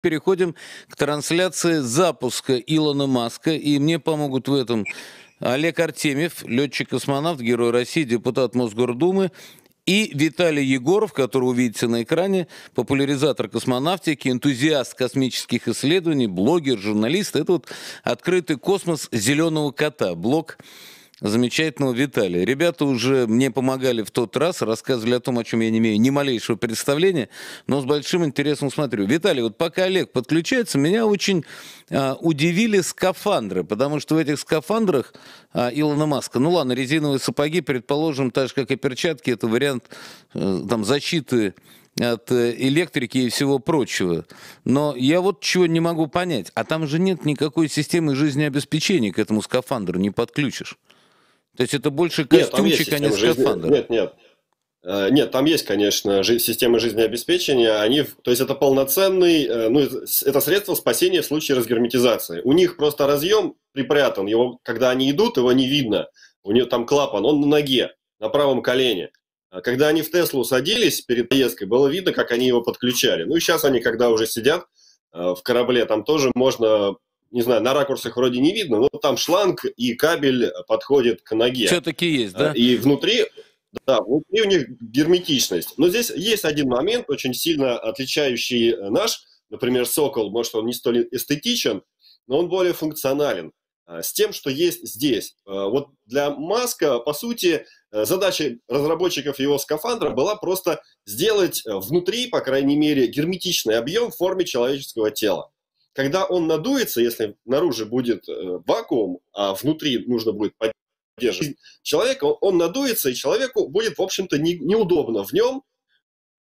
переходим к трансляции запуска Илона Маска, и мне помогут в этом Олег Артемьев, летчик-космонавт, герой России, депутат Мосгордумы, и Виталий Егоров, которого увидите на экране, популяризатор космонавтики, энтузиаст космических исследований, блогер, журналист. Это вот открытый космос зеленого кота, блог замечательного Виталия. Ребята уже мне помогали в тот раз, рассказывали о том, о чем я не имею ни малейшего представления, но с большим интересом смотрю. Виталий, вот пока Олег подключается, меня очень а, удивили скафандры, потому что в этих скафандрах а, Илона Маска, ну ладно, резиновые сапоги, предположим, так же, как и перчатки, это вариант а, там защиты от э, электрики и всего прочего. Но я вот чего не могу понять. А там же нет никакой системы жизнеобеспечения к этому скафандру, не подключишь. То есть это больше костюмчик, нет, а не скафандр? Жизни... Нет, нет. Э, нет, там есть, конечно, системы жизнеобеспечения. Они, то есть это полноценный, э, ну, это средство спасения в случае разгерметизации. У них просто разъем припрятан. Его, когда они идут, его не видно. У них там клапан, он на ноге, на правом колене. А когда они в Теслу садились перед поездкой, было видно, как они его подключали. Ну и сейчас они, когда уже сидят э, в корабле, там тоже можно не знаю, на ракурсах вроде не видно, но там шланг и кабель подходит к ноге. Все-таки есть, да? И внутри, да, внутри у них герметичность. Но здесь есть один момент, очень сильно отличающий наш, например, Сокол, может, он не столь эстетичен, но он более функционален а, с тем, что есть здесь. А, вот для Маска, по сути, задача разработчиков его скафандра была просто сделать внутри, по крайней мере, герметичный объем в форме человеческого тела когда он надуется, если наружу будет э, вакуум, а внутри нужно будет поддерживать человека, он, надуется, и человеку будет, в общем-то, не, неудобно в нем,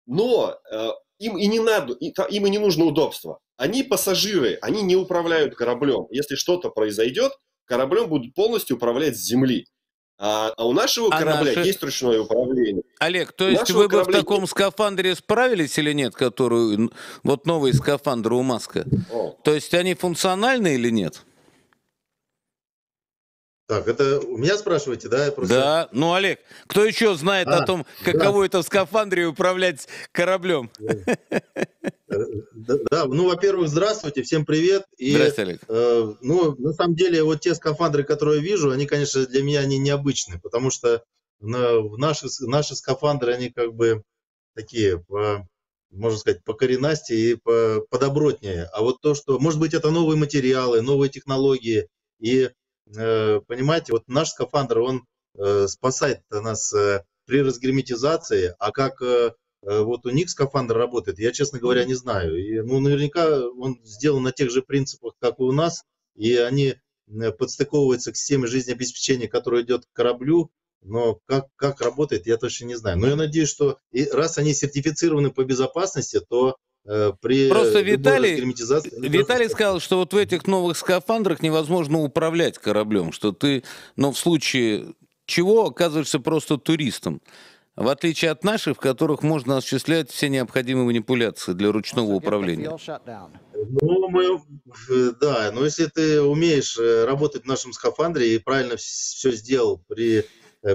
но э, им и не надо, им и не нужно удобство. Они пассажиры, они не управляют кораблем. Если что-то произойдет, кораблем будут полностью управлять с земли. А, а у нашего а корабля наши... есть ручное управление. Олег, то есть вы бы в таком скафандре справились или нет, который вот новый скафандр у Маска? О. То есть они функциональны или нет? Так, это у меня спрашиваете, да? просто... Да, ну, Олег, кто еще знает а, о том, каково да. это в скафандре управлять кораблем? Да, да, ну, во-первых, здравствуйте, всем привет. И, Здравствуйте, Олег. Э, ну, на самом деле, вот те скафандры, которые я вижу, они, конечно, для меня они необычные, потому что на, наши, наши скафандры, они как бы такие, по, можно сказать, по коренастее и по, подобротнее. А вот то, что, может быть, это новые материалы, новые технологии, и Э, понимаете, вот наш скафандр, он э, спасает нас э, при разгерметизации, а как вот у них скафандр работает, я, честно говоря, не знаю. И, ну, наверняка он сделан на тех же принципах, как и у нас, и они подстыковываются к системе жизнеобеспечения, которая идет к кораблю, но как, как работает, я точно не знаю. Но я надеюсь, что и раз они сертифицированы по безопасности, то Э, при Просто Виталий, Виталий сказал, что вот в этих новых скафандрах невозможно управлять кораблем, что ты, но в случае чего оказываешься просто туристом. В отличие от наших, в которых можно осуществлять все необходимые манипуляции для ручного управления. Ну, мы, э, да, но если ты умеешь э, работать в нашем скафандре и правильно все сделал, при,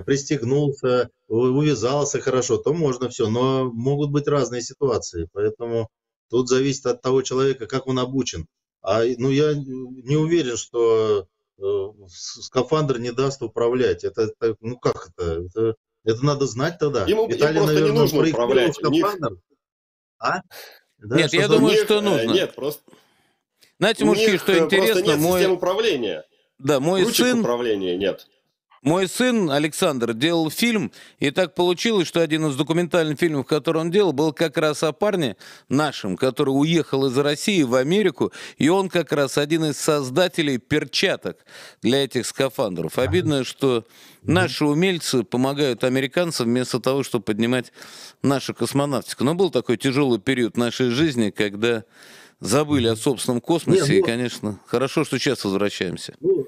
пристегнулся, увязался хорошо, то можно все. Но могут быть разные ситуации, поэтому Тут зависит от того человека, как он обучен. А ну, я не уверен, что э, скафандр не даст управлять. Это, это ну как это? это? Это надо знать тогда. Ему, Италия, им наверное, не нужно управлять. Скафандр. Них... А? Да, нет, я думаю, них, что нужно. Нет, просто... Знаете, мужики, что интересно, нет мой... управления. Да, мой Ручек сын... управления нет. Мой сын Александр делал фильм, и так получилось, что один из документальных фильмов, который он делал, был как раз о парне нашем, который уехал из России в Америку, и он как раз один из создателей перчаток для этих скафандров. Обидно, что наши умельцы помогают американцам вместо того, чтобы поднимать нашу космонавтику. Но был такой тяжелый период нашей жизни, когда забыли о собственном космосе, Нет, ну... и, конечно, хорошо, что сейчас возвращаемся. Ну,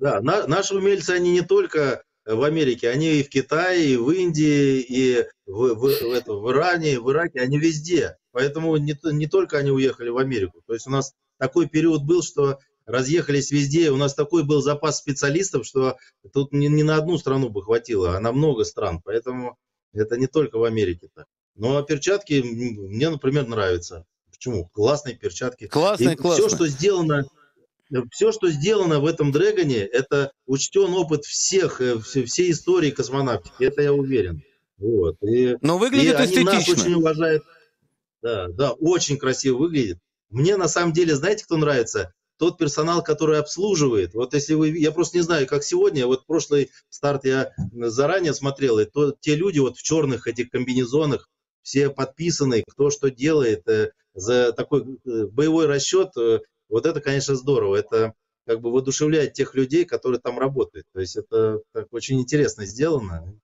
да, на, наши умельцы, они не только в Америке, они и в Китае, и в Индии, и в, в, в, это, в Иране, в Ираке, они везде. Поэтому не, не только они уехали в Америку. То есть у нас такой период был, что разъехались везде. У нас такой был запас специалистов, что тут не, не на одну страну бы хватило, а на много стран. Поэтому это не только в Америке так. Но перчатки мне, например, нравятся. Почему? Классные перчатки. Классные, классные. Все, что сделано, все, что сделано в этом Дрэгоне, это учтен опыт всех, э, всей истории космонавтики, это я уверен. Вот. И, Но выглядит и они эстетично. нас очень уважают. Да, да, очень красиво выглядит. Мне на самом деле, знаете, кто нравится? Тот персонал, который обслуживает. Вот если вы, я просто не знаю, как сегодня, вот прошлый старт я заранее смотрел, и то, те люди вот в черных этих комбинезонах, все подписаны, кто что делает, э, за такой э, боевой расчет, э, вот это, конечно, здорово. Это как бы воодушевляет тех людей, которые там работают. То есть это так, очень интересно сделано.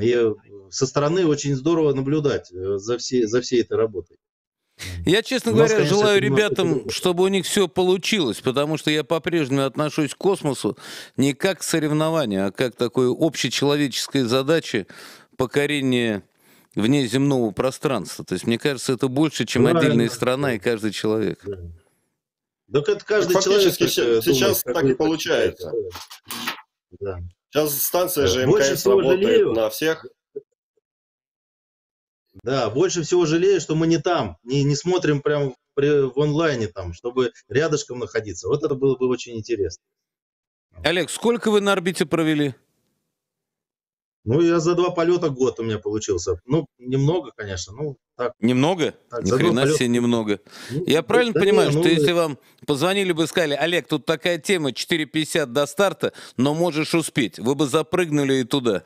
И со стороны очень здорово наблюдать э, за всей, за всей этой работой. Я, честно нас, говоря, конечно, желаю ребятам, чтобы у них все получилось, потому что я по-прежнему отношусь к космосу не как к соревнованию, а как к такой общечеловеческой задаче покорения внеземного пространства. То есть, мне кажется, это больше, чем Правильно. отдельная страна и каждый человек. Да. Так это каждый Так фактически человек. э, сейчас так и получается. Да. Сейчас станция же Больше МКС всего работает жалею. на всех. Да, больше всего жалею, что мы не там, не, не смотрим прямо при- в онлайне там, чтобы рядышком находиться. Вот это было бы очень интересно. Олег, сколько вы на орбите провели? Ну, я за два полета год у меня получился. Ну, немного, конечно, ну, так. Немного? Так, Ни хрена полета. себе немного. Ну, Я правильно да понимаю, не, что ну, если вам позвонили бы и сказали, Олег, тут такая тема, 4.50 до старта, но можешь успеть, вы бы запрыгнули и туда.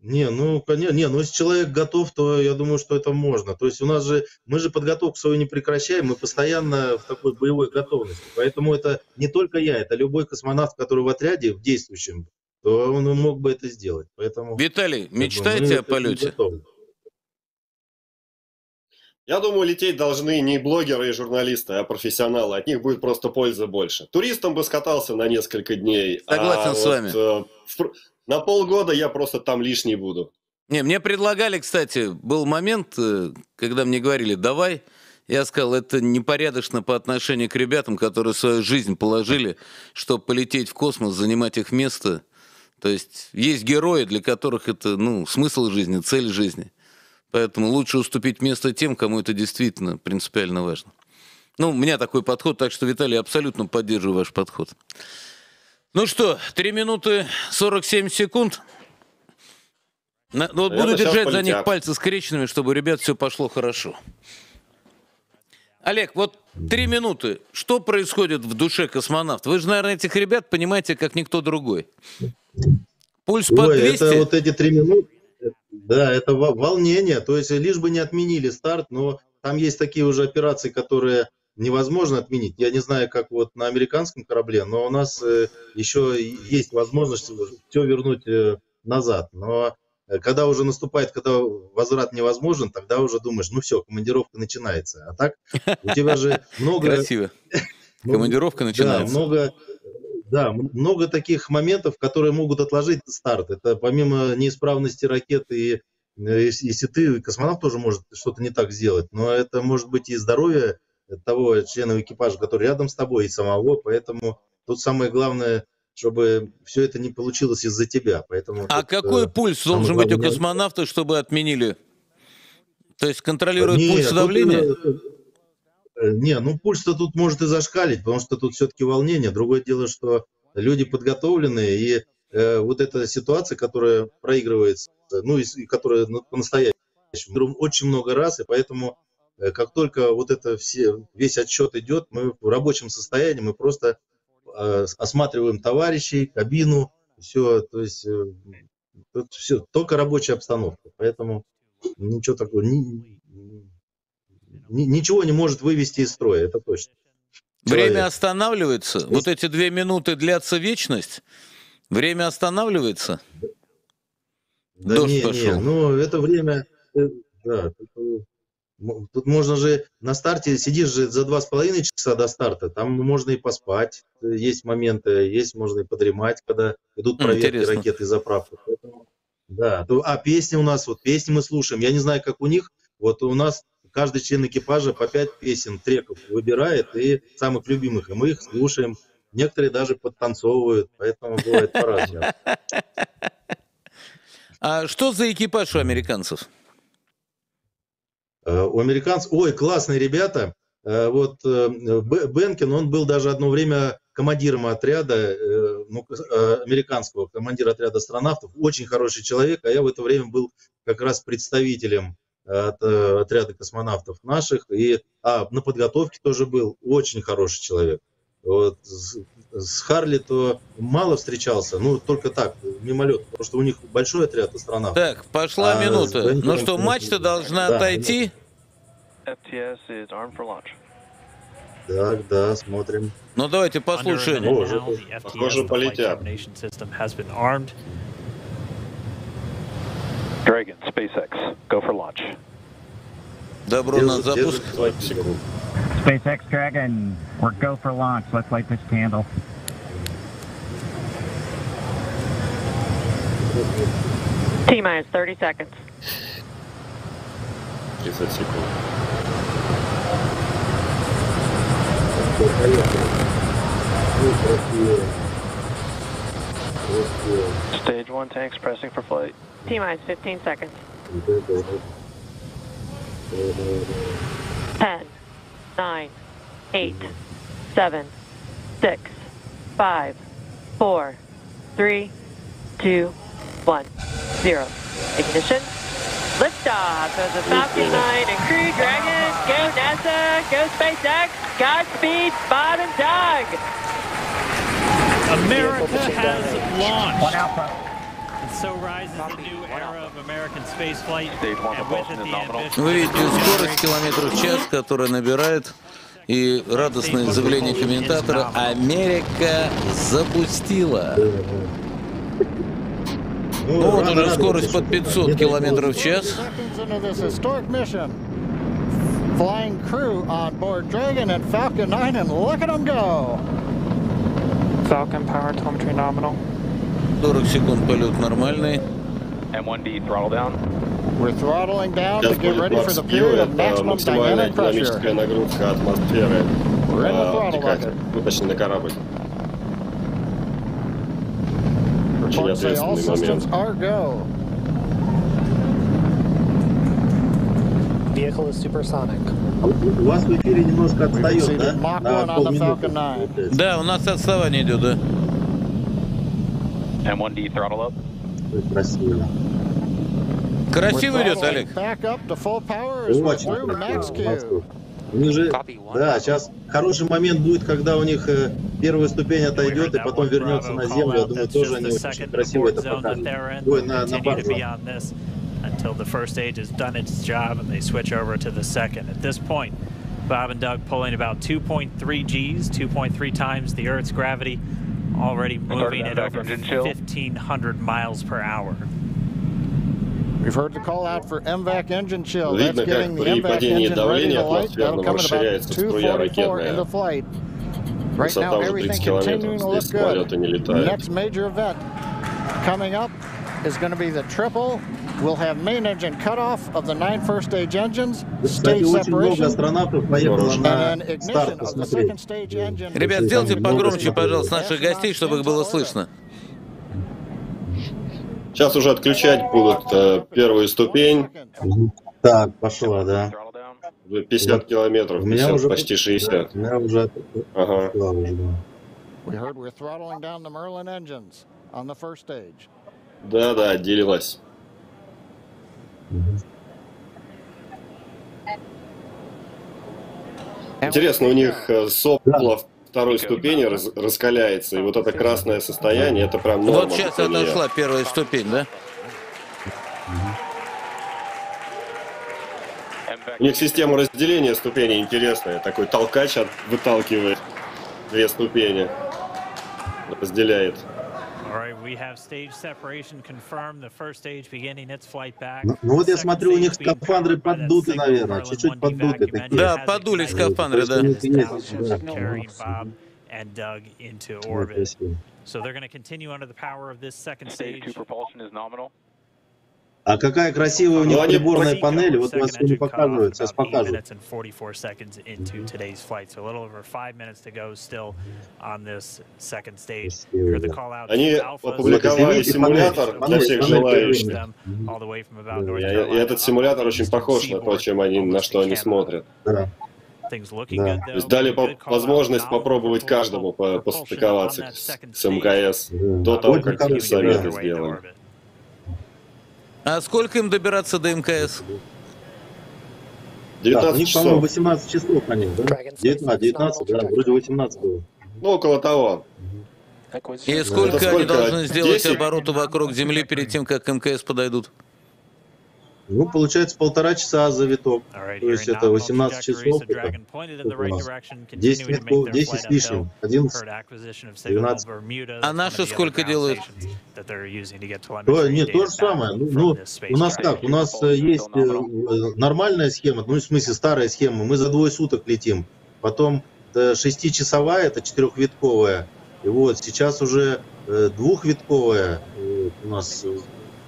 Не, ну, конечно, не, ну, если человек готов, то я думаю, что это можно. То есть у нас же, мы же подготовку свою не прекращаем, мы постоянно в такой боевой готовности. Поэтому это не только я, это любой космонавт, который в отряде, в действующем, то он мог бы это сделать. Поэтому... Виталий, мечтаете мы о полете? готовы. Я думаю, лететь должны не блогеры и журналисты, а профессионалы. От них будет просто польза больше. Туристом бы скатался на несколько дней. Согласен а с вот, вами. э, в на полгода я просто там лишний буду. Не, мне предлагали, кстати, был момент, э, когда мне говорили, давай, я сказал, это непорядочно по отношению к ребятам, которые свою жизнь положили, чтобы полететь в космос, занимать их место. То есть есть герои, для которых это ну, смысл жизни, цель жизни. Поэтому лучше уступить место тем, кому это действительно принципиально важно. Ну, у меня такой подход, так что, Виталий, абсолютно поддерживаю ваш подход. Ну что, 3 минуты 47 секунд. На- ну, вот буду держать за них полетят. пальцы скрещенными, чтобы у ребят все пошло хорошо. Олег, вот три минуты. Что происходит в душе космонавта? Вы же, наверное, этих ребят понимаете, как никто другой. Пульс под Ой, 200? это вот эти три минуты, да, это во- волнение, то есть лишь бы не отменили старт, но там есть такие уже операции, которые невозможно отменить. Я не знаю, как вот на американском корабле, но у нас э, еще есть возможность все вернуть э, назад. Но э, когда уже наступает, когда возврат невозможен, тогда уже думаешь, ну все, командировка начинается. А так у тебя же много... Красиво. ну, Командировка Да, начинается. много, да, много таких моментов, которые могут отложить старт. Это помимо неисправности ракеты и э, если ты, космонавт тоже может что-то не так сделать, но это может быть и здоровье того члена экипажа, который рядом с тобой, и самого, поэтому тут самое главное, чтобы все это не получилось из-за тебя. Поэтому А тут, какой э, пульс должен быть у космонавта, чтобы отменили? То есть контролирует Не, пульс тут, э, э, Не, ну пульс-то тут может и зашкалить, потому что тут все-таки волнение. Другое дело, что люди подготовленные, и э, вот эта ситуация, которая проигрывается, ну и, и которая ну, по-настоящему очень много раз, и поэтому э, как только вот это все, весь отсчет идет, мы в рабочем состоянии, мы просто э, осматриваем товарищей, кабину, все, то есть э, все, только рабочая обстановка, поэтому ничего такого, ни- ни- ничего не может вывести из строя, это точно. Время останавливается? Вот эти две минуты длятся вечность? Время останавливается? Да Дождь не, пошел. не, ну это время, э, да, тут, э, тут можно же на старте, сидишь же за два с половиной часа до старта, там можно и поспать, э, есть моменты, есть можно и подремать, когда идут проверки интересно. ракеты и заправки. Да, а песни у нас, вот песни мы слушаем, я не знаю, как у них, вот у нас каждый член экипажа по пять песен, треков выбирает, и самых любимых, и мы их слушаем, некоторые даже подтанцовывают, поэтому бывает по-разному. А что за экипаж у американцев? Э, у американцев, ой, классные ребята. Э, вот э, Бенкин, он был даже одно время командиром отряда, ну, американского командира отряда астронавтов. Очень хороший человек, а я в это время был как раз представителем от отряда космонавтов наших. И а, на подготовке тоже был очень хороший человек. Вот, с, с Харли то мало встречался, ну только так, мимолет, потому что у них большой отряд астронавтов. Так, пошла а минута. Ну что, матч-то должна да, отойти? FTS is armed for launch. Так, да, смотрим. Ну давайте послушаем. О, похоже, полетят. Dragon, SpaceX, go for launch. Добро на запуск. SpaceX Dragon, we're go for launch. Let's light this candle. T minus 30 seconds. 30 секунд. Stage 1 tanks pressing for flight. T minus 15 seconds. 10, 9, 8, 7, 6, 5, 4, 3, 2, 1, 0. Ignition. Liftoff of the Falcon 9 and Crew Dragon. Go NASA, go SpaceX, Godspeed, bottom dog. America has launched. Вы видите скорость километров в час, которая набирает, и радостное заявление комментатора «Америка запустила». Ну вот уже скорость под 500 километров в час. Flying crew on board Dragon and Falcon 9 and look at them go. Falcon power telemetry nominal. 40 секунд полет нормальный. M1D throttle down. We're throttling down to get ready for the period of maximum dynamic pressure. нагрузка атмосферы. We're in the throttle bucket. Вытащен на корабль. Systems are go. Vehicle is supersonic. У вас в эфире немножко отстает, да? На Да, у нас отставание идет, да. M1D throttle up. Красиво. Красиво идет, Олег. Очень у них же, да, сейчас хороший момент будет, когда у них э, первая ступень отойдет и потом вернется на землю. Я думаю, тоже они очень красиво это покажут. Ой, на, на баржу. Until the first stage has done its job and they switch over to the second. At this point, Bob and Doug pulling about 2.3 Gs, 2.3 times the Earth's gravity, already moving at over 1,500 miles per hour. We've heard the call out for MVAC engine chill. That's getting the MVAC engine ready to light. That'll come in about 244 into flight. Right now, everything continuing to look good. Next major event coming up is going to be the triple. We'll have main engine cutoff of the nine first stage engines, stage separation, and ignition of the second stage engine. Ребят, сделайте погромче, пожалуйста, наших гостей, чтобы их было слышно. Сейчас уже отключать будут э, первую ступень. Так, пошла, да. 50 километров, 50, уже, почти 60. У меня уже ага. Да, да, отделилась. Интересно, у них э, сопло второй ступени раз, раскаляется, и вот это красное состояние, это прям норма. Вот сейчас отошла первая ступень, да? У них система разделения ступеней интересная. Такой толкач от, выталкивает две ступени, разделяет. Ну вот я смотрю, у них скафандры поддуты, наверное, чуть-чуть поддуты такие. Да, подули скафандры, да. and dug into orbit. So they're going to continue under the power of this second stage. Stage two propulsion is nominal. А какая красивая у них приборная панель, вот у вас не показывают, сейчас покажу. Они опубликовали симулятор для всех желающих. И этот симулятор очень похож на то, чем они, на что они смотрят. Да. Да. То есть дали по возможность попробовать каждому постыковаться с, с МКС до того, как сами это сделали. А сколько им добираться до МКС? 19 так, у них, часов. по-моему, 18 часов они, да? 19, 19, да, вроде 18 было. Ну, около того. И сколько, сколько они должны сделать 10? обороты вокруг Земли перед тем, как МКС подойдут? Ну, получается полтора часа за виток. То есть это 18 часов. Это, 10 витков, 10 с лишним, 11, 12. А наши сколько делают? То, нет, то же самое. Ну, ну, у нас как? У нас э, есть э, э, нормальная схема, ну, в смысле старая схема. Мы за двое суток летим. Потом шестичасовая, это четырехвитковая. И вот сейчас уже двухвитковая у нас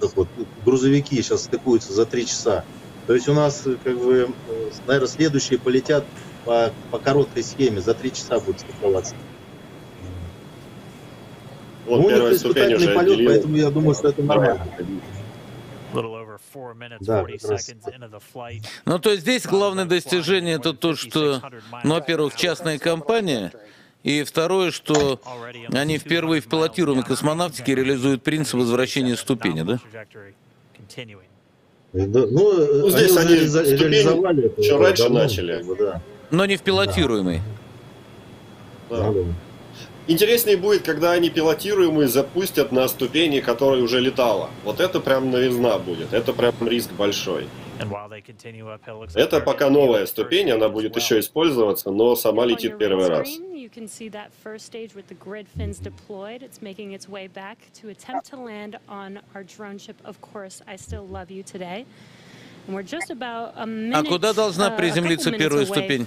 вот, грузовики сейчас стыкуются за три часа. То есть у нас, как бы, наверное, следующие полетят по, по короткой схеме, за три часа будут стыковаться. Вот ну, у них испытательный полет, отделил. поэтому я думаю, что это нормально. Да, ну, то есть здесь главное достижение это то, что, ну, во-первых, частная компания, и второе, что они впервые в пилотируемой космонавтике реализуют принцип возвращения ступени, да? Да, ну, ну, здесь они, они реализовали это еще раньше давно, начали. да. Но не в пилотируемой. Да. Да. Интереснее будет, когда они пилотируемые запустят на ступени, которая уже летала. Вот это прям новизна будет. Это прям риск большой. Это пока новая ступень, она будет еще использоваться, но сама летит первый раз. А куда должна uh, приземлиться первая ступень?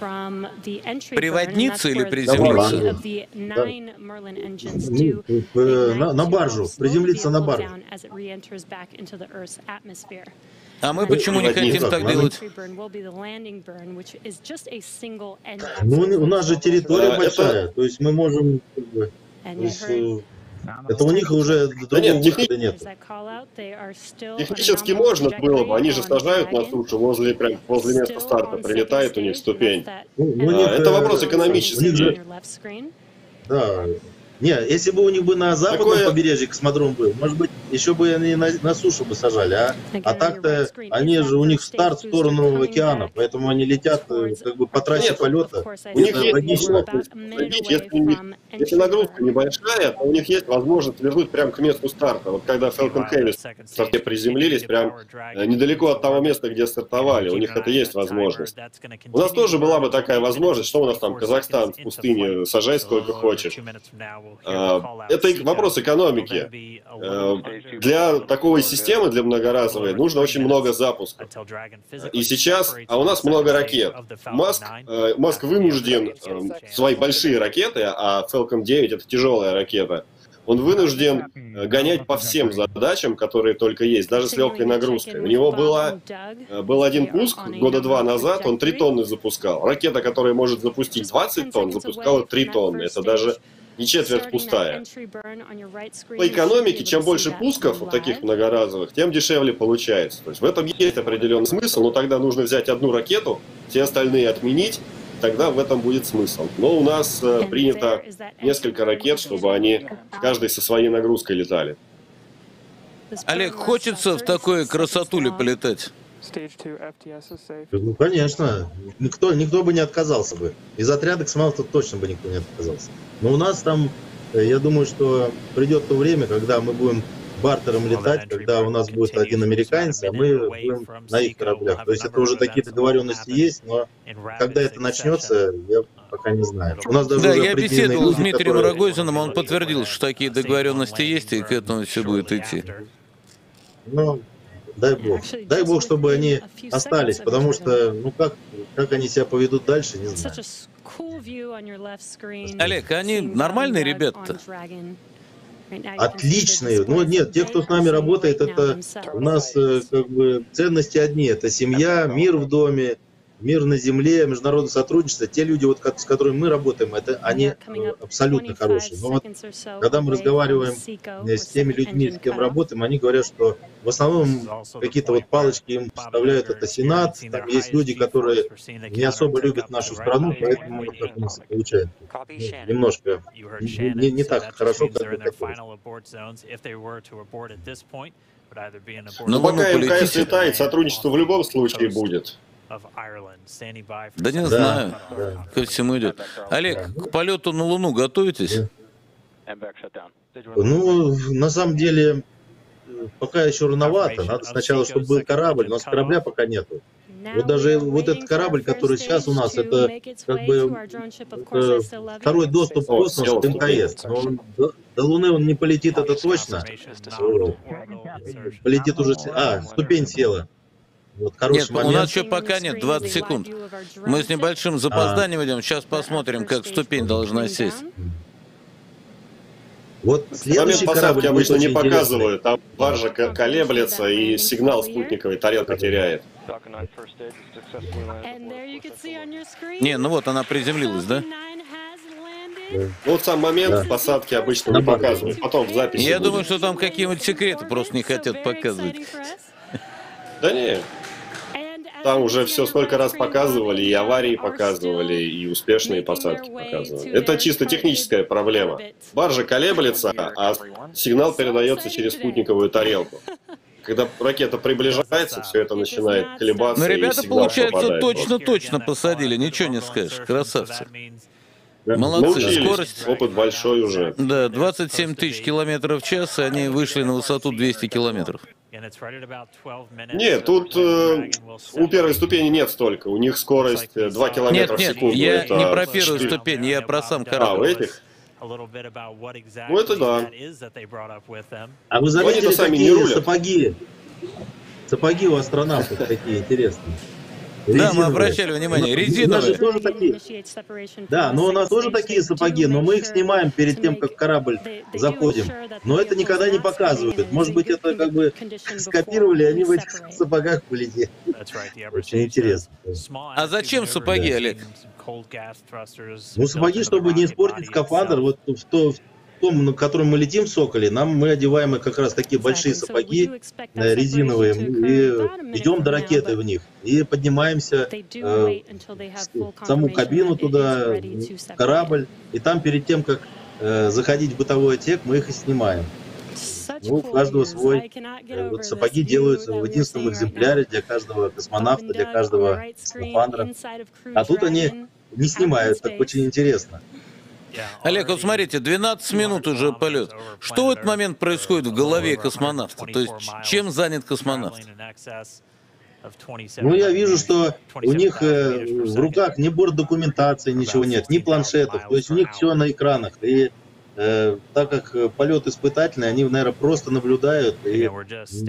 Приводниться или приземлиться? Да. На, на баржу, приземлиться на баржу. А мы почему не хотим так делать? Ну, у нас же территория большая, то есть мы можем... Это у них уже да нет, техни... нет. Технически можно было бы, они же сажают на сушу возле, прям, возле места старта, прилетает у них ступень. Ну, ну, а, это вопрос экономический. Же... Да, не, если бы у них бы на западном Такое... побережье космодром был, может быть, еще бы они на, на сушу бы сажали, а? А так-то они же, у них старт в сторону океана, поэтому они летят э, как бы по трассе Нет, полета. У них есть логично. Если, если нагрузка небольшая, то у них есть возможность вернуть прямо к месту старта. Вот когда Falcon Heavy в старте приземлились, прям э, недалеко от того места, где стартовали, у них это есть возможность. У нас тоже была бы такая возможность, что у нас там, Казахстан в пустыне, сажай сколько хочешь. А, это вопрос экономики. Э, для такой системы, для многоразовой, нужно очень много запусков. И сейчас, а у нас много ракет. Маск, э, Маск вынужден э, свои большие ракеты, а Falcon 9 это тяжелая ракета, он вынужден гонять по всем задачам, которые только есть, даже с легкой нагрузкой. У него было, был один пуск года два назад, он 3 тонны запускал. Ракета, которая может запустить 20 тонн, запускала 3 тонны. Это даже не четверть пустая. По экономике, чем больше пусков, вот таких многоразовых, тем дешевле получается. То есть в этом есть определенный смысл, но тогда нужно взять одну ракету, все остальные отменить, тогда в этом будет смысл. Но у нас э, принято несколько ракет, чтобы они каждый со своей нагрузкой летали. Олег, хочется в такой красотуле полетать? Ну, конечно. Никто, никто бы не отказался бы. Из отряда космонавтов точно бы никто не отказался. Но у нас там, э, я думаю, что придет то время, когда мы будем бартером летать, когда у нас будет один американец, а мы будем на их кораблях. То есть это уже такие договоренности есть, но когда это начнется, я пока не знаю. У нас даже да, я беседовал с Дмитрием которые... Рогозиным, он подтвердил, что такие договоренности есть, и к этому все будет идти. Ну, Дай бог. Дай бог, чтобы они остались, потому что, ну как, как они себя поведут дальше, не знаю. Олег, они нормальные ребята-то? отличные. Но нет, те, кто с нами работает, это у нас э, как бы ценности одни. Это семья, мир в доме, мир на земле, международное сотрудничество, те люди, вот, с которыми мы работаем, это они абсолютно хорошие. Но вот когда мы разговариваем с теми людьми, с кем работаем, они говорят, что в основном какие-то вот палочки им вставляют. Это Сенат, там есть люди, которые не особо любят нашу страну, поэтому вот так у нас получается. Ну, немножко не, не так хорошо, как хотелось. Но пока МКС летает, сотрудничество в любом случае будет. Да не знаю, ко всему идет. Олег, к полету на Луну готовитесь? Ну, на самом деле, пока еще рановато. Надо сначала, чтобы был корабль, но с корабля пока нету. Вот даже вот этот корабль, который сейчас у нас, это как бы это второй доступ в космос от МКС. Но он, до, до Луны он не полетит, это точно. Полетит уже... А, ступень села. Вот нет, момент. у нас еще пока нет, 20 секунд. Мы с небольшим запозданием а. идем, сейчас посмотрим, как ступень должна сесть. Вот Момент посадки обычно не показывают, там баржа колеблется и сигнал спутниковой тарелка теряет. Не, ну вот она приземлилась, да? Ну, вот сам момент да. посадки обычно не показывают, потом в записи Я будет. думаю, что там какие-нибудь секреты просто не хотят показывать. Да нет. Там уже все столько раз показывали, и аварии показывали, и успешные посадки показывали. Это чисто техническая проблема. Баржа колеблется, а сигнал передается через спутниковую тарелку. Когда ракета приближается, все это начинает колебаться. Но ребята, получается, точно-точно посадили, ничего не скажешь. Красавцы. Молодцы, Научились. скорость... Опыт большой уже. Да, 27 тысяч километров в час, и они вышли на высоту 200 километров. Нет, тут э, у первой ступени нет столько. У них скорость 2 э, километра нет, в секунду. Нет, я это не про первую 4... ступень, я про сам корабль. А, у этих? Ну это да. А вы заметили, какие сапоги? Сапоги у астронавтов такие интересные. Да, мы обращали внимание, резиновые. тоже такие. Да, но у нас тоже такие сапоги, но мы их снимаем перед тем, как корабль заходим. Но это никогда не показывают. Может быть, это как бы скопировали, они в этих сапогах полетели. Очень интересно. А зачем сапоги, Олег? Ну, сапоги, чтобы не испортить скафандр. Вот в то, том, на котором мы летим в Соколе, нам мы одеваем как раз такие большие сапоги э, резиновые и идем до ракеты в них и поднимаемся э, в саму кабину туда, корабль, и там перед тем, как э, заходить в бытовой отсек, мы их и снимаем. Ну, у каждого свой. Э, вот сапоги делаются в единственном экземпляре для каждого космонавта, для каждого скафандра. А тут они не снимают, так очень интересно. Олег, вот смотрите, 12 минут уже полет. Что в этот момент происходит в голове космонавта? То есть чем занят космонавт? Ну, я вижу, что у них э, в руках ни борт документации, ничего нет, ни планшетов. То есть у них все на экранах. И так как э, полет испытательный, они, наверное, просто наблюдают и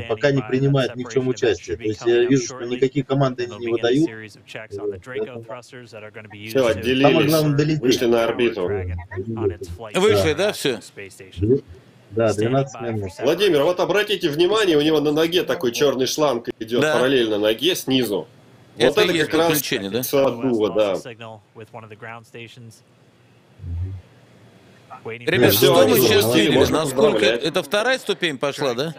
пока не принимают ни в чем участие. То есть я вижу, что никакие команды они не выдают. Все, отделились, вышли на орбиту. Вышли, да, все? Да, 12 минут. Владимир, вот обратите внимание, у него на ноге такой черный шланг идет да. параллельно ноге снизу. Это вот это как раз да? отдува, да. Ребят, что мы сейчас видели? Насколько... Это вторая ступень пошла, да?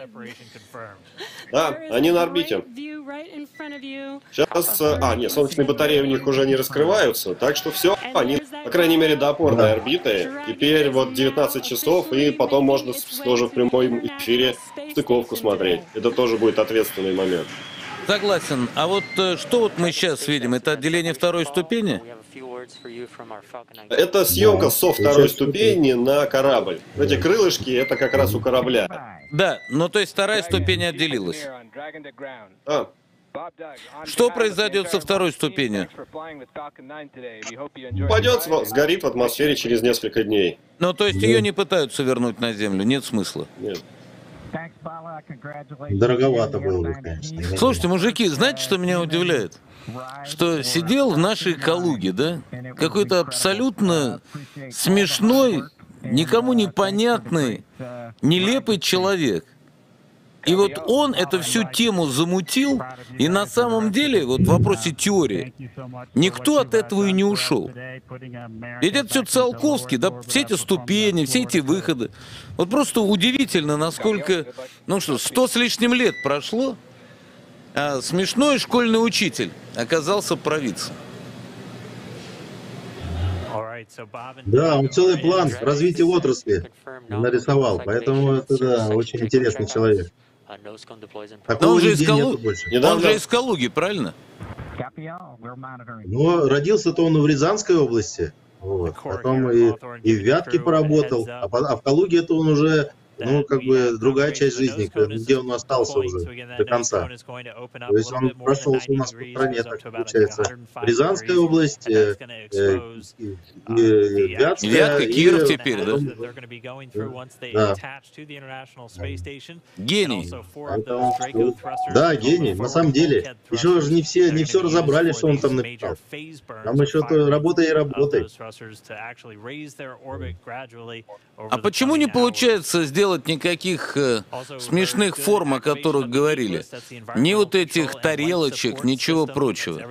Да, они на орбите. Сейчас, а, нет, солнечные батареи у них уже не раскрываются, так что все, они, по крайней мере, до опорной орбиты. Теперь вот 19 часов, и потом можно тоже в прямом эфире стыковку смотреть. Это тоже будет ответственный момент. Согласен. А вот э, что вот мы сейчас видим? Это отделение второй ступени? Это съемка со второй ступени на корабль. Эти крылышки, это как раз у корабля. Да, ну то есть вторая ступень отделилась. А. Что произойдет со второй ступенью? Упадет, сгорит в атмосфере через несколько дней. Ну, то есть ее не пытаются вернуть на Землю, нет смысла? Нет. Дороговато было бы, конечно. Слушайте, мужики, знаете, что меня удивляет? Что сидел в нашей Калуге, да? Какой-то абсолютно смешной, никому не понятный нелепый человек. И вот он эту всю тему замутил, и на самом деле, вот в вопросе теории, никто от этого и не ушел. Ведь это все Циолковский, да, все эти ступени, все эти выходы. Вот просто удивительно, насколько, ну что, сто с лишним лет прошло, смешной школьный учитель оказался провидцем. Да, он целый план развития отрасли нарисовал, поэтому это да, очень интересный человек. Такого он же из, Калу... он же из Калуги, правильно? Ну, родился-то он в Рязанской области, вот. потом и, и в Вятке поработал, а, а в Калуге это он уже ну, как бы другая часть жизни, где он остался уже до конца. То есть он прошелся у нас по стране, так получается. Рязанская область, э, э, Вятская, Вятка, Киров теперь, да? Да. Гений. Да, гений, на самом деле. Еще же не все, не все разобрали, что он там написал. Там еще то работа и работа. А почему не получается сделать делать никаких э, смешных форм, о которых говорили. Ни вот этих тарелочек, ничего прочего.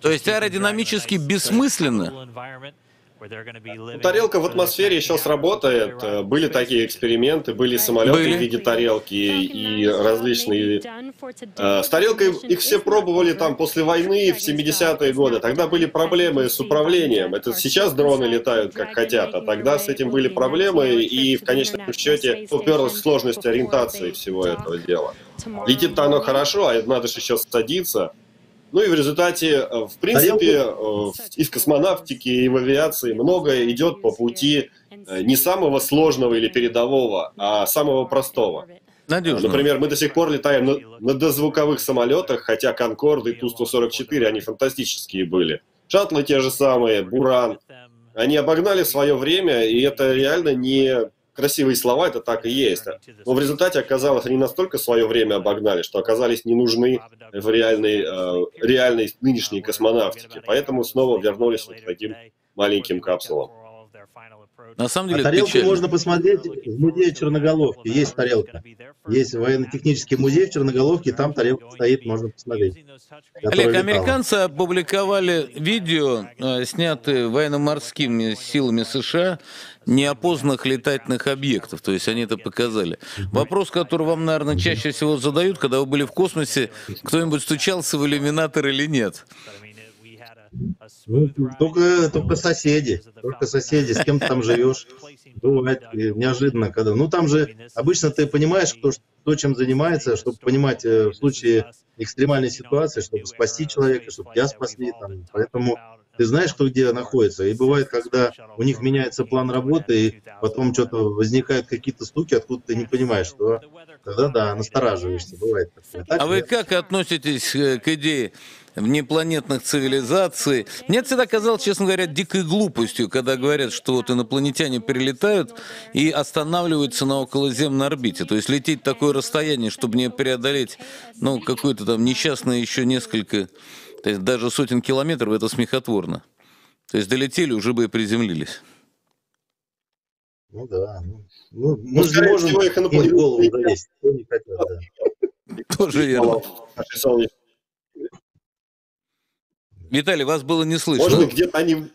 То есть аэродинамически бессмысленно Тарелка в атмосфере еще сработает. Были такие эксперименты, были самолеты были. в виде тарелки и различные... Э, с тарелкой их все пробовали там после войны в 70-е годы. Тогда были проблемы с управлением. Это сейчас дроны летают как хотят, а тогда с этим были проблемы, и в конечном счете уперлась в сложность ориентации всего этого дела. Летит-то оно хорошо, а надо же еще садиться. Ну и в результате, э, в принципе, э, и в космонавтике, и в авиации многое идет по пути э, не самого сложного или передового, а самого простого. Надежно. Например, мы до сих пор летаем на, на дозвуковых самолетах, хотя Конкорд и Ту-144, они фантастические были. Шаттлы те же самые, Буран. Они обогнали свое время, и это реально не красивые слова, это так и есть. Но в результате оказалось, они настолько свое время обогнали, что оказались не нужны в реальной, э, реальной нынешней космонавтике. Поэтому снова вернулись вот к таким маленьким капсулам. На самом деле, а тарелку печально. можно посмотреть в музее Черноголовки. Есть тарелка. Есть военно-технический музей в Черноголовке, там тарелка стоит, можно посмотреть. Олег, американцы опубликовали видео, э, снятые военно-морскими силами США, неопознанных летательных объектов. То есть они это показали. Вопрос, который вам, наверное, чаще всего задают, когда вы были в космосе, кто-нибудь стучался в иллюминатор или нет? Ну, только, только соседи, только соседи, с кем ты там живешь. Бывает неожиданно, когда... Ну, там же обычно ты понимаешь, кто, кто чем занимается, чтобы понимать э, в случае экстремальной ситуации, чтобы спасти человека, чтобы тебя спасли. Там. Поэтому ты знаешь, кто где находится. И бывает, когда у них меняется план работы, и потом что-то возникают какие-то стуки, откуда ты не понимаешь, что тогда да, настораживаешься. Бывает такое. Так, а вы как относитесь э, к идее внепланетных цивилизаций. Мне всегда казалось, честно говоря, дикой глупостью, когда говорят, что вот инопланетяне перелетают и останавливаются на околоземной орбите. То есть лететь такое расстояние, чтобы не преодолеть, ну, какое-то там несчастное еще несколько, то есть даже сотен километров, это смехотворно. То есть долетели, уже бы и приземлились. Ну да. Ну, ну мы же можем их на голову залезть. Тоже верно. Виталий, вас было не слышно. Может где-то они...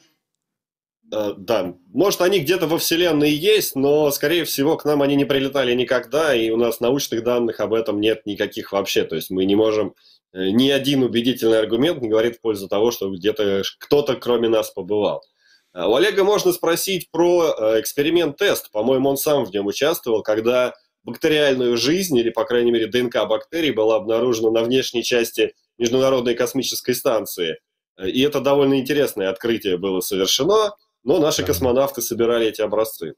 Э, да, может, они где-то во Вселенной есть, но, скорее всего, к нам они не прилетали никогда, и у нас научных данных об этом нет никаких вообще. То есть мы не можем... Э, ни один убедительный аргумент не говорит в пользу того, что где-то кто-то кроме нас побывал. Э, у Олега можно спросить про эксперимент-тест. По-моему, он сам в нем участвовал, когда бактериальную жизнь, или, по крайней мере, ДНК бактерий была обнаружена на внешней части Международной космической станции. И это довольно интересное открытие было совершено, но наши да. космонавты собирали эти образцы.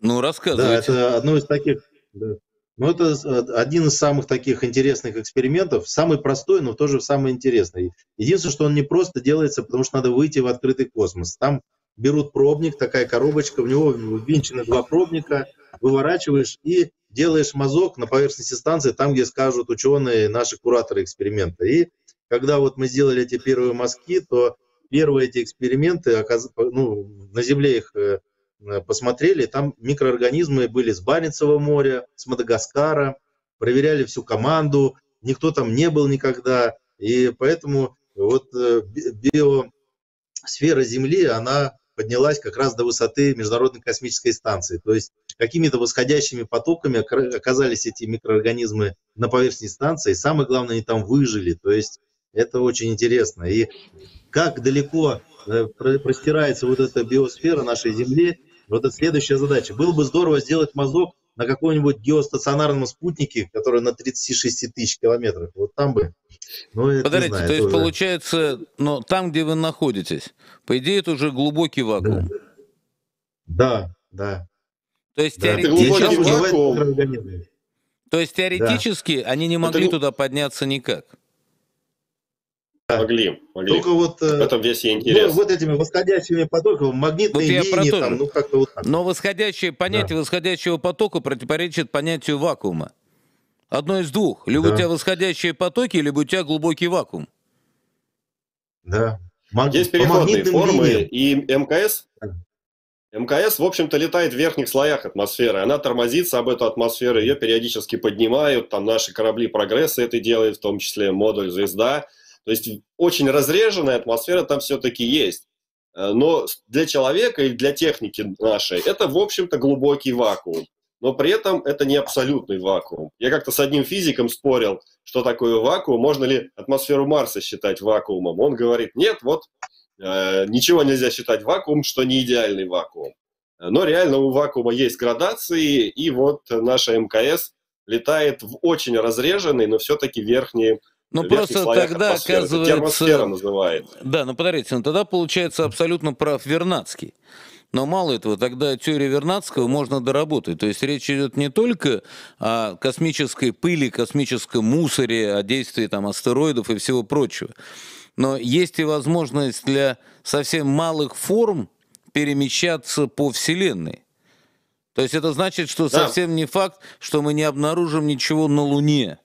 Ну, рассказывайте. Да, это одно из таких... Да. Ну, это один из самых таких интересных экспериментов, самый простой, но тоже самый интересный. Единственное, что он не просто делается, потому что надо выйти в открытый космос. Там берут пробник, такая коробочка, в него ввинчены два пробника, выворачиваешь и делаешь мазок на поверхности станции, там, где скажут ученые, наши кураторы эксперимента. И когда вот мы сделали эти первые мазки, то первые эти эксперименты, ну, на Земле их э, э, посмотрели, там микроорганизмы были с Баренцева моря, с Мадагаскара, проверяли всю команду, никто там не был никогда, и поэтому вот э, биосфера Земли, она поднялась как раз до высоты Международной космической станции. То есть какими-то восходящими потоками оказались эти микроорганизмы на поверхности станции. И самое главное, они там выжили. То есть это очень интересно. И как далеко э, простирается вот эта биосфера нашей Земли, вот это следующая задача. Было бы здорово сделать мазок на каком-нибудь геостационарном спутнике, который на 36 тысяч километров. Вот там бы. Ну, Подождите, знаю, то есть уже... получается, но там, где вы находитесь, по идее, это уже глубокий вакуум. Да, да. То есть да. теоретически... То есть теоретически да. они не могли это... туда подняться никак. Могли, могли. Только вот в этом весь и интерес. Ну, вот этими восходящими потоками, магнитные вот линии, там, ну как-то вот так. Но восходящее, понятие да. восходящего потока противоречит понятию вакуума. Одно из двух. Либо да. у тебя восходящие потоки, либо у тебя глубокий вакуум. Да. Маг... Есть переходные формы, линиям. и МКС МКС, в общем-то, летает в верхних слоях атмосферы. Она тормозится об эту атмосферу, ее периодически поднимают. Там наши корабли прогресса это делают, в том числе модуль «Звезда». То есть очень разреженная атмосфера там все-таки есть. Э, но для человека и для техники нашей это, в общем-то, глубокий вакуум. Но при этом это не абсолютный вакуум. Я как-то с одним физиком спорил, что такое вакуум, можно ли атмосферу Марса считать вакуумом. Он говорит, нет, вот э, ничего нельзя считать вакуумом, что не идеальный вакуум. Но реально у вакуума есть градации, и вот наша МКС летает в очень разреженный, но все-таки верхние ну просто тогда оказывается... термосфера называет. Да, ну подождите, ну тогда получается абсолютно прав Вернадский. Но мало этого, тогда теорию Вернадского можно доработать. То есть речь идет не только о космической пыли, космическом мусоре, о действии там, астероидов и всего прочего. Но есть и возможность для совсем малых форм перемещаться по Вселенной. То есть это значит, что да. совсем не факт, что мы не обнаружим ничего на Луне.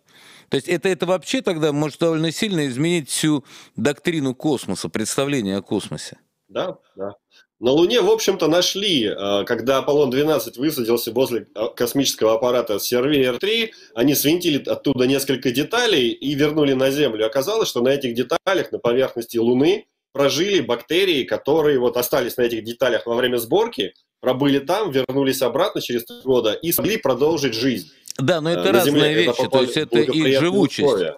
То есть это, это вообще тогда может довольно сильно изменить всю доктрину космоса, представление о космосе. Да, да. На Луне, в общем-то, нашли, э, когда Аполлон-12 высадился возле э, космического аппарата Сервер-3, они свинтили оттуда несколько деталей и вернули на Землю. Оказалось, что на этих деталях, на поверхности Луны, прожили бактерии, которые вот остались на этих деталях во время сборки, пробыли там, вернулись обратно через три года и смогли продолжить жизнь. Да, но это разные Земле, вещи, то есть это их живучесть. Условия.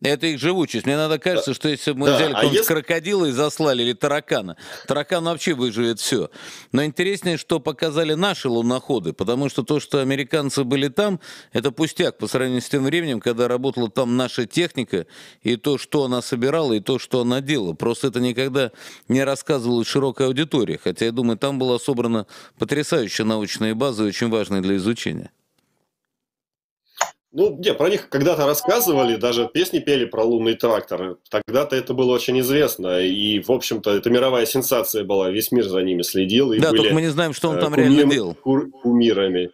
Это их живучесть. Мне надо кажется, да. что если бы мы да. взяли а если... крокодила и заслали, или таракана, таракан вообще выживет все. Но интереснее, что показали наши луноходы, потому что то, что американцы были там, это пустяк по сравнению с тем временем, когда работала там наша техника, и то, что она собирала, и то, что она делала. Просто это никогда не рассказывалось широкой аудитории, хотя, я думаю, там была собрана потрясающая научная база, очень важная для изучения. Ну, не, про них когда-то рассказывали, даже песни пели про лунный трактор. Тогда-то это было очень известно, и, в общем-то, это мировая сенсация была, весь мир за ними следил. И да, были, только мы не знаем, что он э, там кумир, реально делал. Кумирами.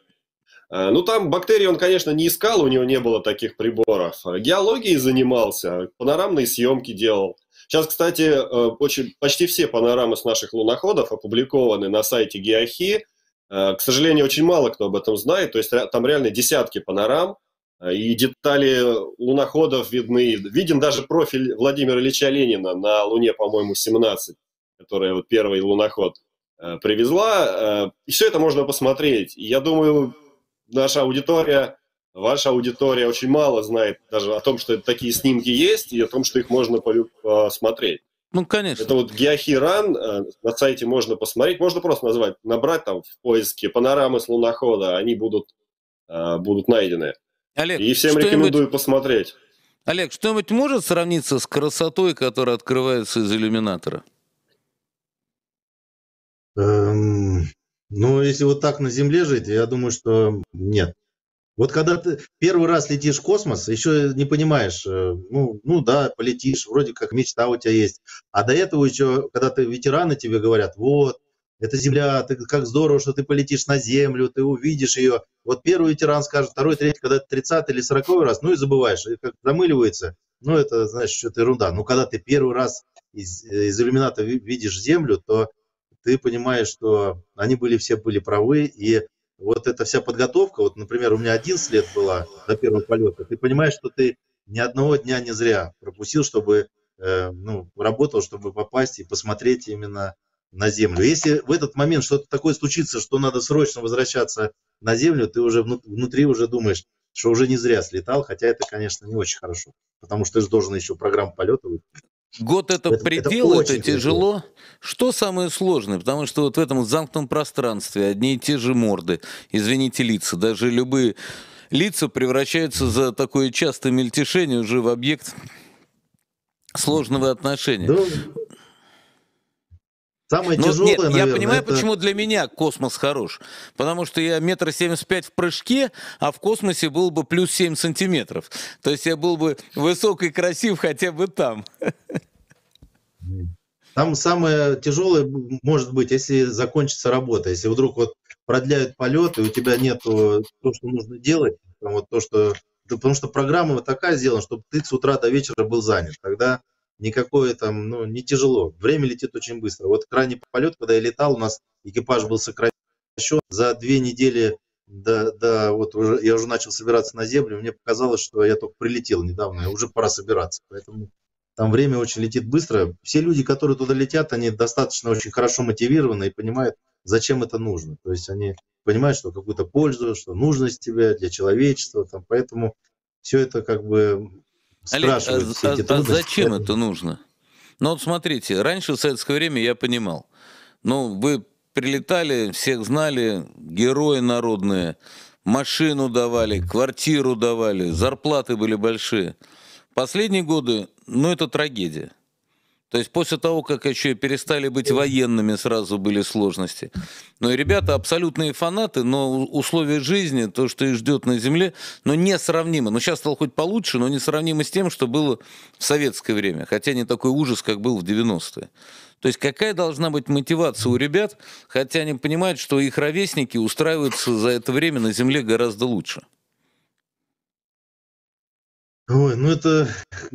Э, ну, там бактерии он, конечно, не искал, у него не было таких приборов. Геологией занимался, панорамные съемки делал. Сейчас, кстати, э, очень, почти все панорамы с наших луноходов опубликованы на сайте Геохи. К сожалению, очень мало кто об этом знает, то есть там реально десятки панорам, и детали луноходов видны. Виден даже профиль Владимира Ильича Ленина на Луне, по-моему, 17, который вот первый луноход э, привезла. Э, и все это можно посмотреть. И я думаю, наша аудитория, ваша аудитория очень мало знает даже о том, что такие снимки есть, и о том, что их можно посмотреть. Ну, конечно. Это вот Геохиран, э, на сайте можно посмотреть, можно просто назвать, набрать там в поиске панорамы с лунохода, они будут, будут найдены. Олег, и всем рекомендую посмотреть. Олег, что-нибудь может сравниться с красотой, которая открывается из иллюминатора? Эм, ну, если вот так на Земле жить, я думаю, что нет. Вот когда ты первый раз летишь в космос, еще не понимаешь, э, ну, ну да, полетишь, вроде как мечта у тебя есть. А до этого еще, когда ты ветераны тебе говорят, вот, это земля, ты, как здорово, что ты полетишь на землю, ты увидишь ее. Вот первый ветеран скажет, второй, третий, когда 30 или 40 раз, ну и забываешь, и как замыливается. Ну это, знаешь, что-то ерунда. Но когда ты первый раз из, из иллюмината видишь землю, то ты понимаешь, что они были все были правы, и вот эта вся подготовка, вот, например, у меня 11 лет была до первого полета, ты понимаешь, что ты ни одного дня не зря пропустил, чтобы, э, ну, работал, чтобы попасть и посмотреть именно на землю. Если в этот момент что-то такое случится, что надо срочно возвращаться на землю, ты уже внутри уже думаешь, что уже не зря слетал, хотя это, конечно, не очень хорошо, потому что ты же должен еще программу полета выполнить. Год это, это предел, это, это тяжело. Тяжело. Что самое сложное? Потому что вот в этом замкнутом пространстве одни и те же морды, извините, лица, даже любые лица превращаются за такое частое мельтешение уже в объект сложного отношения. Да. Самое ну, тяжелое, нет, наверное, я понимаю, это... почему для меня космос хорош. Потому что я метр семьдесят пять в прыжке, а в космосе был бы плюс семь сантиметров. То есть я был бы высок и красив хотя бы там. Там самое тяжелое может быть, если закончится работа. Если вдруг вот продляют полет, и у тебя нет то, что нужно делать, вот то, что... Потому что программа вот такая сделана, чтобы ты с утра до вечера был занят. Тогда никакое там, ну, не тяжело. Время летит очень быстро. Вот крайний полет, когда я летал, у нас экипаж был сокращен. За две недели до, до вот уже, я уже начал собираться на землю, мне показалось, что я только прилетел недавно, и уже пора собираться. Поэтому там время очень летит быстро. Все люди, которые туда летят, они достаточно очень хорошо мотивированы и понимают, зачем это нужно. То есть они понимают, что какую-то пользу, что нужность тебе для человечества. Там, поэтому все это как бы Олег, а, а, а зачем это нужно? Ну вот смотрите, раньше в советское время я понимал. Ну, вы прилетали, всех знали, герои народные, машину давали, квартиру давали, зарплаты были большие. Последние годы, ну, это трагедия. То есть после того, как еще перестали быть военными, сразу были сложности. Но и ребята абсолютные фанаты, но условия жизни, то, что их ждет на земле, но несравнимо. Ну, сейчас стало хоть получше, но несравнимо с тем, что было в советское время. Хотя не такой ужас, как был в 90-е. То есть какая должна быть мотивация у ребят, хотя они понимают, что их ровесники устраиваются за это время на земле гораздо лучше? Ой, ну это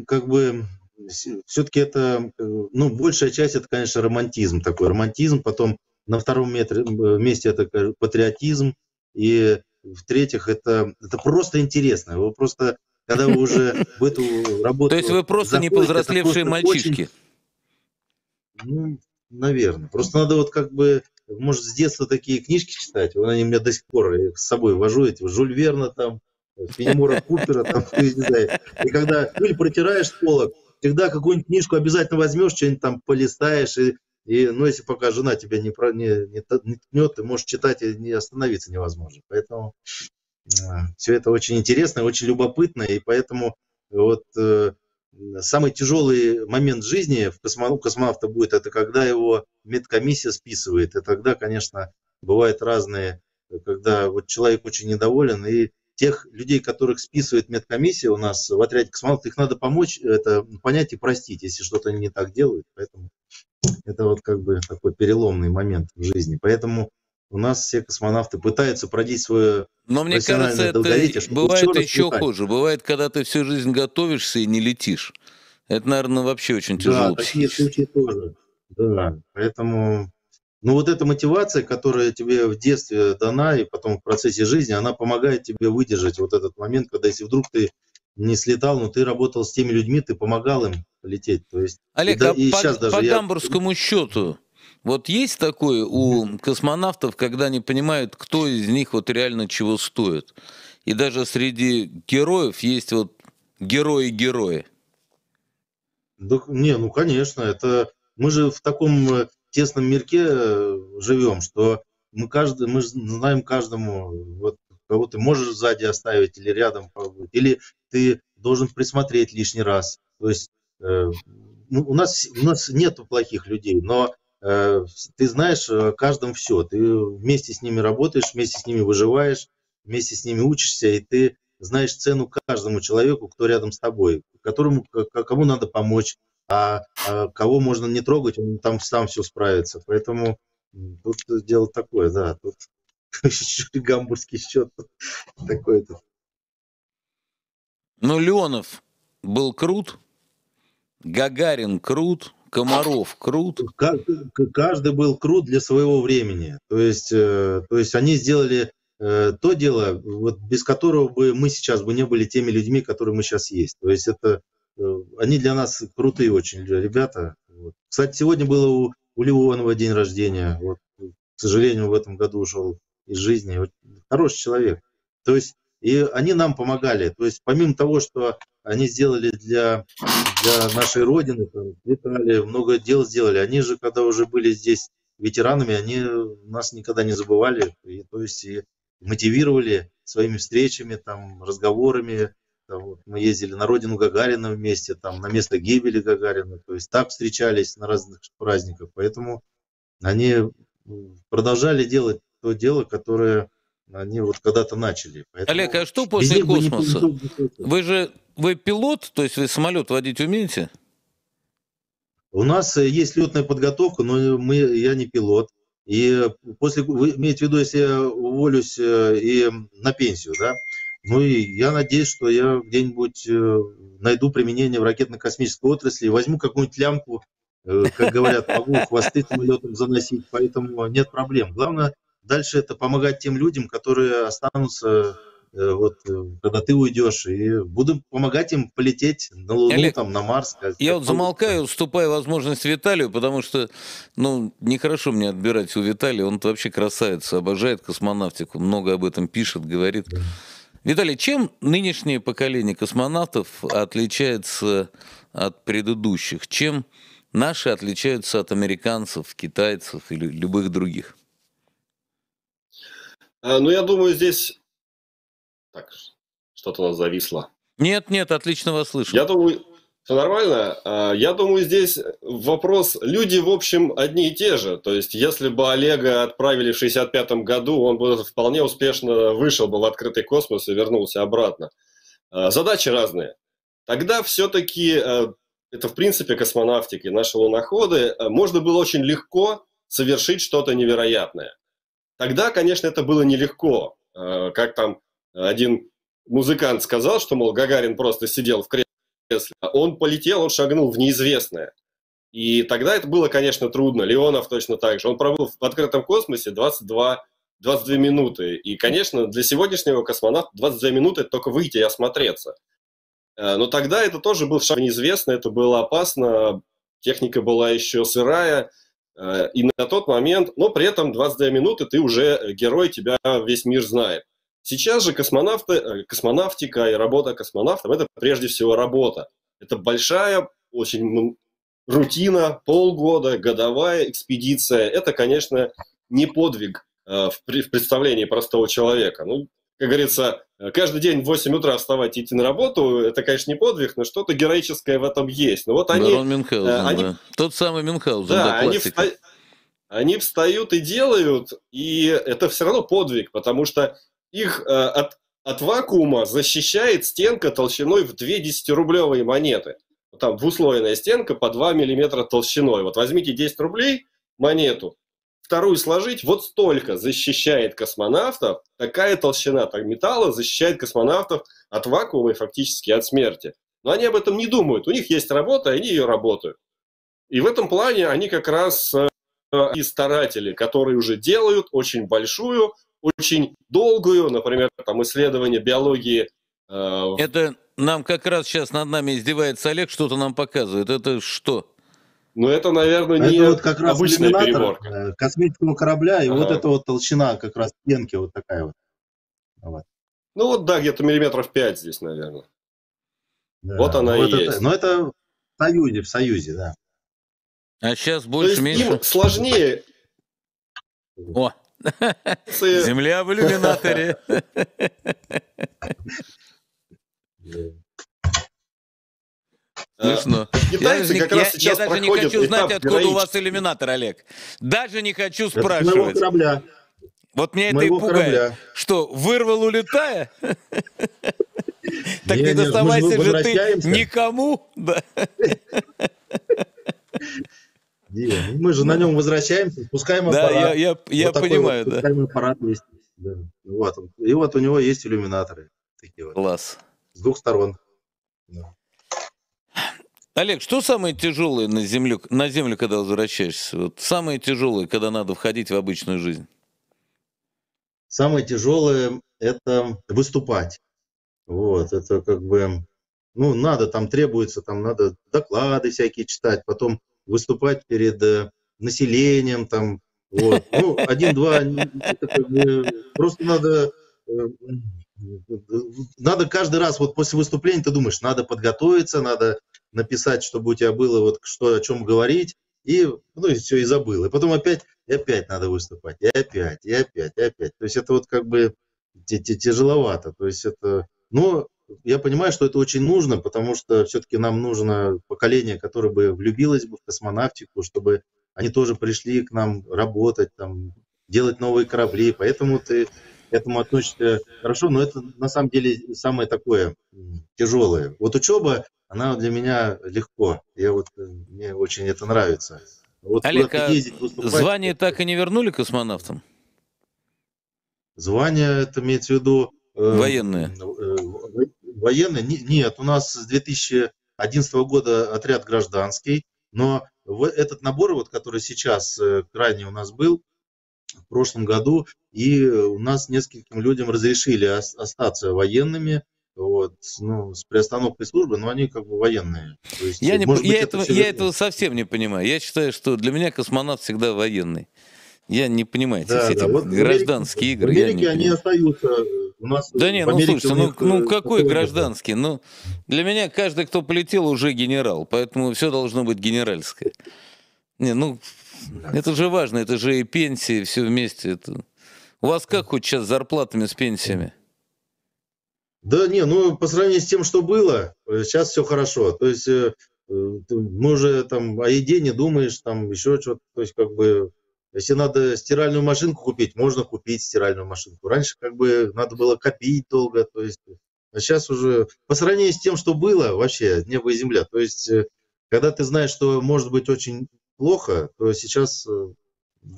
как бы все-таки это, э, ну, большая часть это, конечно, романтизм такой, романтизм, потом на втором метре, месте это патриотизм, и в-третьих, это, это просто интересно, вы просто, когда вы уже в эту работу... То есть вы просто не повзрослевшие мальчишки? Ну, наверное. Просто надо вот как бы, может, с детства такие книжки читать, вот они у меня до сих пор, с собой вожу эти, Жюль Верна там, Фенемора Купера, там, не знаю. И когда пыль протираешь полок, всегда какую-нибудь книжку обязательно возьмешь, что-нибудь там полистаешь, и, и, ну, если пока жена тебя не, про, не, не, не ткнет, ты можешь читать и не остановиться невозможно. Поэтому э, все это очень интересно, очень любопытно, и поэтому вот э, самый тяжелый момент жизни в космо, у космонавта будет, это когда его медкомиссия списывает. И тогда, конечно, бывают разные, когда вот человек очень недоволен, и тех людей, которых списывает медкомиссия у нас в отряде космонавтов, их надо помочь, это понять и простить, если что-то они не так делают. Поэтому это вот как бы такой переломный момент в жизни. Поэтому у нас все космонавты пытаются продить свое Но мне кажется, это бывает еще летать. хуже. Бывает, когда ты всю жизнь готовишься и не летишь. Это, наверное, вообще очень тяжело. Да, такие случаи тоже. Да, поэтому но вот эта мотивация, которая тебе в детстве дана и потом в процессе жизни, она помогает тебе выдержать вот этот момент, когда если вдруг ты не слетал, но ты работал с теми людьми, ты помогал им лететь. То есть, Олег, и, а и по, даже по я... гамбургскому счету, вот есть такое у космонавтов, когда они понимают, кто из них вот реально чего стоит. И даже среди героев есть вот герои-герои. Да, не, ну конечно, это мы же в таком э, тесном мирке э, живем, что мы каждый, мы знаем каждому, вот кого ты можешь сзади оставить или рядом или ты должен присмотреть лишний раз. То есть э, ну, у нас у нас нет плохих людей, но э, ты знаешь о каждом все. Ты вместе с ними работаешь, вместе с ними выживаешь, вместе с ними учишься, и ты знаешь цену каждому человеку, кто рядом с тобой, которому кому надо помочь, а, а кого можно не трогать, он там сам все справится. Поэтому тут дело такое, да, тут гамбургский счет такой-то. Ну, Леонов был крут, Гагарин крут, Комаров крут? Каждый был крут для своего времени. То есть, э, то есть они сделали э, то дело, вот без которого бы мы сейчас бы не были теми людьми, которые мы сейчас есть. То есть это они для нас крутые очень ребята. Вот. Кстати, сегодня было у, у Леонова день рождения. Вот, к сожалению, в этом году ушел из жизни. Вот, хороший человек. То есть и они нам помогали. То есть помимо того, что они сделали для, для нашей Родины, там, летали, много дел сделали, они же, когда уже были здесь ветеранами, они нас никогда не забывали. И, то есть и мотивировали своими встречами, там, разговорами. Вот, мы ездили на родину Гагарина вместе, там, на место гибели Гагарина. То есть так встречались на разных праздниках. Поэтому они продолжали делать то дело, которое они вот когда-то начали. Поэтому Олег, а что после космоса? Вы же вы пилот, то есть вы самолет водить умеете? У нас э, есть летная подготовка, но мы, я не пилот. И после, вы имеете в виду, если я уволюсь э, и на пенсию, да? Ну и я надеюсь, что я где-нибудь э, найду применение в ракетно-космической отрасли, возьму какую-нибудь лямку, как говорят, могу хвосты самолетом заносить, поэтому нет проблем. Главное дальше это помогать тем людям, которые останутся э, вот, э, когда ты уйдешь, и буду помогать им полететь на Луну, Олег, там, на Марс. Как, я вот замолкаю, уступая возможность Виталию, потому что, ну, нехорошо мне отбирать у Виталия, он вообще красавец, обожает космонавтику, много об этом пишет, говорит. Да. Виталий, чем нынешнее поколение космонавтов отличается от предыдущих? Чем наши отличаются от американцев, китайцев или любых других? А, ну, я думаю, здесь... Так, что-то у нас зависло. Нет, нет, отлично вас слышу. Я думаю, все нормально. А, я думаю, здесь вопрос, люди, в общем, одни и те же. То есть, если бы Олега отправили в 65 году, он бы вполне успешно вышел бы в открытый космос и вернулся обратно. А, задачи разные. Тогда все-таки, это в принципе космонавтики, наши луноходы, можно было очень легко совершить что-то невероятное. Тогда, конечно, это было нелегко. Э, как там один музыкант сказал, что, мол, Гагарин просто сидел в кресле. Он полетел, он шагнул в неизвестное. И тогда это было, конечно, трудно. Леонов точно так же. Он пробыл в открытом космосе 22, 22 минуты. И, конечно, для сегодняшнего космонавта 22 минуты – только выйти и осмотреться. Э, но тогда это тоже был шаг неизвестный, это было опасно, техника была еще сырая, Э, и на тот момент, но при этом 22 минуты ты уже герой, тебя весь мир знает. Сейчас же космонавты, э, космонавтика и работа космонавтом – это прежде всего работа. Это большая, очень рутина, полгода, годовая экспедиция. Это, конечно, не подвиг э, в представлении простого человека. Ну, как говорится, каждый день в 8 утра вставать и идти на работу, это, конечно, не подвиг, но что-то героическое в этом есть. Но вот они... Мюнхгаузен, они... Да. Тот самый Мюнхгаузен, да, да они, вста... они встают и делают, и это все равно подвиг, потому что их э, от, от вакуума защищает стенка толщиной в 2 10-рублевые монеты. Там двуслойная стенка по 2 миллиметра толщиной. Вот возьмите 10 рублей монету, вторую сложить, вот столько защищает космонавтов, такая толщина так, металла защищает космонавтов от вакуума и фактически от смерти. Но они об этом не думают. У них есть работа, они ее работают. И в этом плане они как раз э, и старатели, которые уже делают очень большую, очень долгую, например, там исследование биологии. Э, Это нам как раз сейчас над нами издевается Олег, что-то нам показывает. Это что? Но это, наверное, не это вот как раз обычная переборка. Э, космического корабля, и ага. вот эта вот толщина как раз стенки вот такая вот. вот. Ну вот, да, где-то миллиметров 5 здесь, наверное. Да, вот она ну, и это, есть. Но это в Союзе, в Союзе, да. А сейчас больше, меньше? Им сложнее. О, Земля в иллюминаторе. Смешно. Китайцы я, как раз я, сейчас я даже не хочу знать, откуда у вас иллюминатор, Олег. Даже не хочу спрашивать. Это корабля. Вот меня это и пугает. Корабля. Что, вырвал, улетая? Так не доставайся же ты никому. Мы же на нем возвращаемся, спускаем аппарат. Да, я понимаю, да. аппарат есть. Вот. И вот у него есть иллюминаторы. Класс. С двух сторон. Олег, что самое тяжелое на землю, на землю, когда возвращаешься? Вот самое тяжелое, когда надо входить в обычную жизнь? Самое тяжелое – это выступать. Вот, это как бы, ну, надо, там требуется, там надо доклады всякие читать, потом выступать перед э, населением, там, вот. Ну, один-два, как бы, просто надо, э, надо каждый раз, вот после выступления ты думаешь, надо подготовиться, надо написать, чтобы у тебя было вот что, о чем говорить, и, ну, и все, и забыл. И потом опять, и опять надо выступать, и опять, и опять, и опять. То есть это вот как бы тяжеловато. То есть это, но я понимаю, что это очень нужно, потому что все-таки нам нужно поколение, которое бы влюбилось бы в космонавтику, чтобы они тоже пришли к нам работать, там, делать новые корабли. Поэтому ты к этому относишься хорошо, но это на самом деле самое такое тяжелое. Вот учеба, она для меня легко. Я вот, э, мне очень это нравится. Вот Олег, а ездить, звание так и не вернули космонавтам? Звание, это имеется в виду... Э, военные. Э, военные? Нет, у нас с 2011 года отряд гражданский, но этот набор, вот, который сейчас э, крайне у нас был, в прошлом году, и у нас нескольким людям разрешили остаться военными, вот, ну, с приостановкой службы, но они как бы военные. есть, я не, быть, я, этого, я этого совсем не понимаю. Я считаю, что для меня космонавт всегда военный. Я не понимаю да, эти вот гражданские игры. В Америке я не они остаются. У нас да не, ну слушайте, ну, ну какой гражданский? Ну, для меня каждый, кто полетел, уже генерал, поэтому все должно быть генеральское. Не, ну, да. это же важно, это же и пенсии, все вместе. Это... У вас как хоть сейчас с зарплатами, с пенсиями? Да не, ну по сравнению с тем, что было, сейчас все хорошо. То есть э, э мы уже там о еде не думаешь, там еще что-то, то есть как бы если надо стиральную машинку купить, можно купить стиральную машинку. Раньше как бы надо было копить долго, то есть, а сейчас уже по сравнению с тем, что было, вообще небо и земля. То есть, э, когда ты знаешь, что может быть очень плохо, то сейчас э,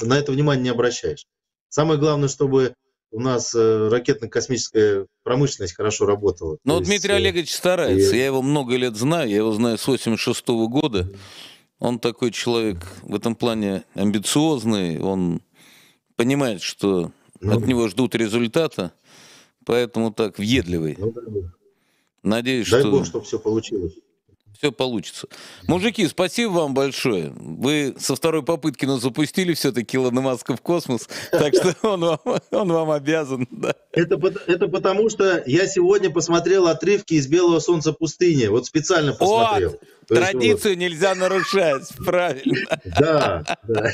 на это внимание не обращаешь. Самое главное, чтобы у нас э, ракетно-космическая промышленность хорошо работала. Ну, Дмитрий Олегович старается. И... Я его много лет знаю, я его знаю с 86 -го года. Он такой человек в этом плане амбициозный, он понимает, что ну, от него ждут результата, поэтому так въедливый. Ну, Надеюсь, Дай что... Бог, чтобы все получилось все получится. Мужики, спасибо вам большое. Вы со второй попытки нас запустили все-таки Илона Маска в космос, так что он вам, он вам обязан. Да. Это, это потому, что я сегодня посмотрел отрывки из «Белого солнца пустыни». Вот специально посмотрел. Вот, традицию вот... нельзя нарушать, правильно. Да, да.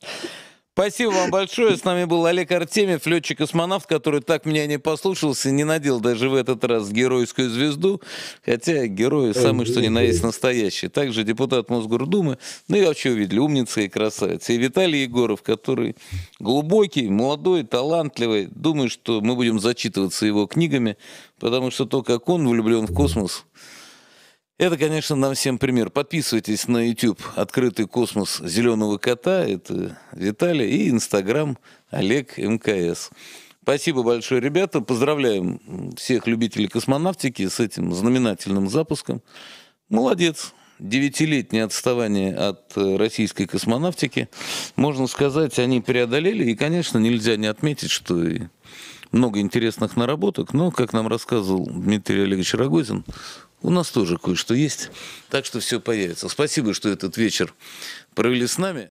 Спасибо вам большое. С нами был Олег Артемьев, летчик-космонавт, который так меня не послушался, не надел даже в этот раз геройскую звезду, хотя герой самый что ни на есть настоящий. Также депутат Мосгордумы, ну и вообще увидели, умница и красавица. И Виталий Егоров, который глубокий, молодой, талантливый. Думаю, что мы будем зачитываться его книгами, потому что то, как он влюблен в космос, это, конечно, нам всем пример. Подписывайтесь на YouTube «Открытый космос зеленого кота». Это Виталий. И Инстаграм Олег МКС. Спасибо большое, ребята. Поздравляем всех любителей космонавтики с этим знаменательным запуском. Молодец. Девятилетнее отставание от э, российской космонавтики. Можно сказать, они преодолели. И, конечно, нельзя не отметить, что и много интересных наработок. Но, как нам рассказывал Дмитрий Олегович Рогозин, у нас тоже кое-что есть, так что все появится. Спасибо, что этот вечер провели с нами.